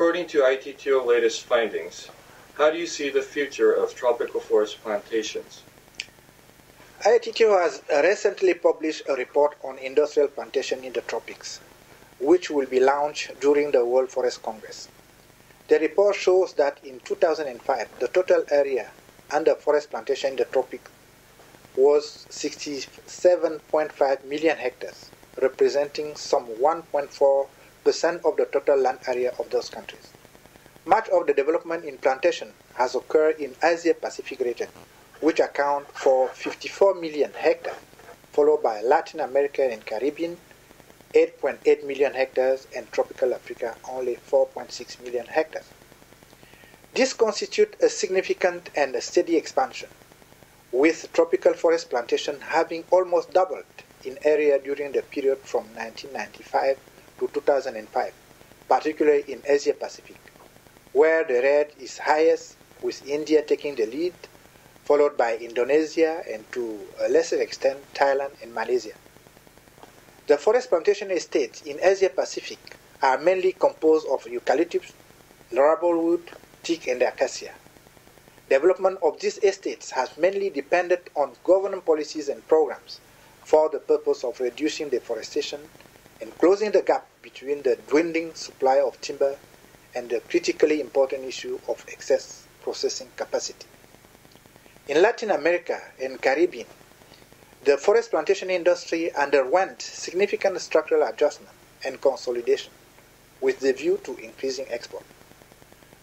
According to ITTO latest findings, how do you see the future of tropical forest plantations? ITTO has recently published a report on industrial plantation in the tropics, which will be launched during the World Forest Congress. The report shows that in 2005, the total area under forest plantation in the tropics was 67.5 million hectares, representing some 1.4 percent of the total land area of those countries. Much of the development in plantation has occurred in Asia Pacific region, which account for 54 million hectares, followed by Latin America and Caribbean, 8.8 million hectares, and tropical Africa, only 4.6 million hectares. This constitutes a significant and a steady expansion, with tropical forest plantation having almost doubled in area during the period from 1995 to 2005, particularly in Asia Pacific, where the rate is highest, with India taking the lead, followed by Indonesia and to a lesser extent Thailand and Malaysia. The forest plantation estates in Asia Pacific are mainly composed of eucalyptus, laurel wood, teak, and acacia. Development of these estates has mainly depended on government policies and programs for the purpose of reducing deforestation and closing the gap between the dwindling supply of timber and the critically important issue of excess processing capacity. In Latin America and Caribbean, the forest plantation industry underwent significant structural adjustment and consolidation with the view to increasing export.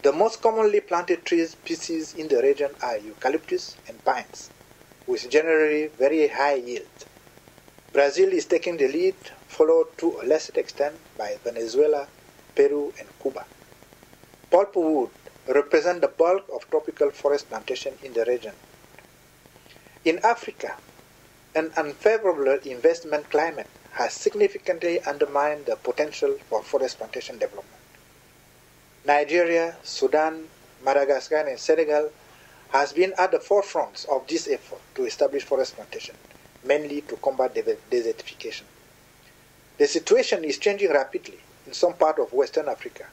The most commonly planted tree species in the region are eucalyptus and pines, with generally very high yield. Brazil is taking the lead followed to a lesser extent by Venezuela, Peru, and Cuba. Pulpwood represent the bulk of tropical forest plantation in the region. In Africa, an unfavorable investment climate has significantly undermined the potential for forest plantation development. Nigeria, Sudan, Madagascar, and Senegal has been at the forefront of this effort to establish forest plantation, mainly to combat desertification. The situation is changing rapidly in some part of Western Africa,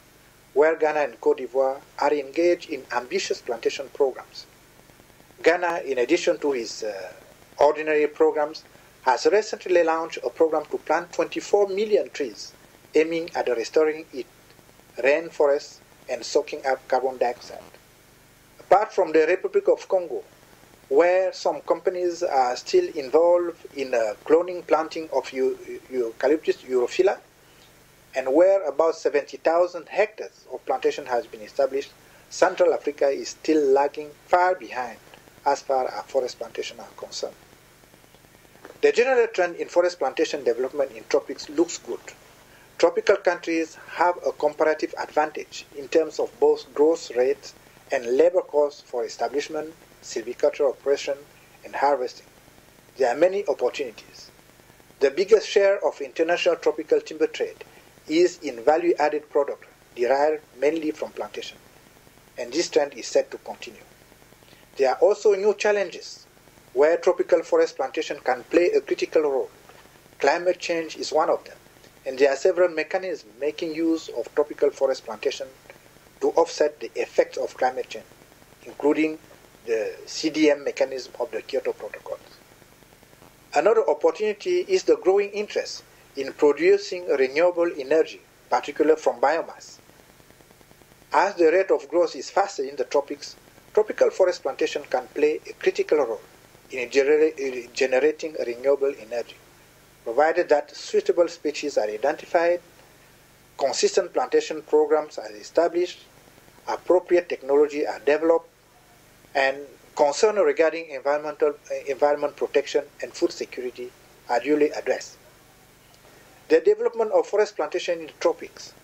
where Ghana and Cote d'Ivoire are engaged in ambitious plantation programs. Ghana, in addition to its uh, ordinary programs, has recently launched a program to plant 24 million trees, aiming at restoring its rainforests and soaking up carbon dioxide. Apart from the Republic of Congo, where some companies are still involved in cloning planting of eucalyptus urophylla, and where about 70,000 hectares of plantation has been established, Central Africa is still lagging far behind as far as forest plantation are concerned. The general trend in forest plantation development in tropics looks good. Tropical countries have a comparative advantage in terms of both growth rates and labor costs for establishment, silviculture operation, and harvesting. There are many opportunities. The biggest share of international tropical timber trade is in value added product derived mainly from plantation, and this trend is set to continue. There are also new challenges where tropical forest plantation can play a critical role. Climate change is one of them, and there are several mechanisms making use of tropical forest plantation to offset the effects of climate change, including the CDM mechanism of the Kyoto Protocol. Another opportunity is the growing interest in producing renewable energy, particularly from biomass. As the rate of growth is faster in the tropics, tropical forest plantation can play a critical role in generating renewable energy, provided that suitable species are identified, consistent plantation programs are established, appropriate technology are developed, and concerns regarding environmental environment protection and food security are duly addressed. The development of forest plantation in the tropics,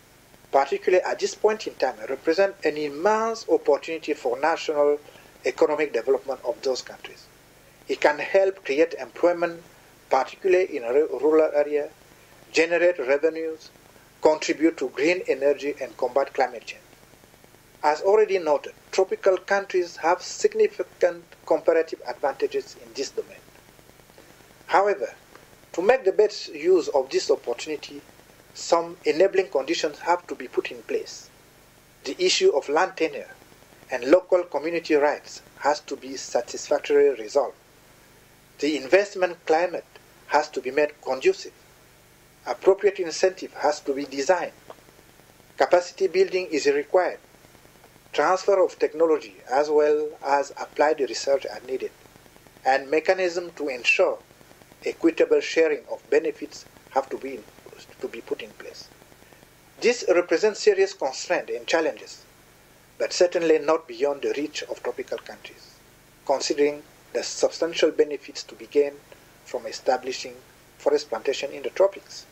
particularly at this point in time, represent an immense opportunity for national economic development of those countries. It can help create employment, particularly in rural area, generate revenues, contribute to green energy, and combat climate change. As already noted, tropical countries have significant comparative advantages in this domain. However, to make the best use of this opportunity, some enabling conditions have to be put in place. The issue of land tenure and local community rights has to be satisfactorily resolved. The investment climate has to be made conducive. Appropriate incentive has to be designed. Capacity building is required. Transfer of technology as well as applied research are needed. And mechanisms to ensure equitable sharing of benefits have to be, to be put in place. This represents serious constraints and challenges, but certainly not beyond the reach of tropical countries, considering the substantial benefits to be gained from establishing forest plantation in the tropics.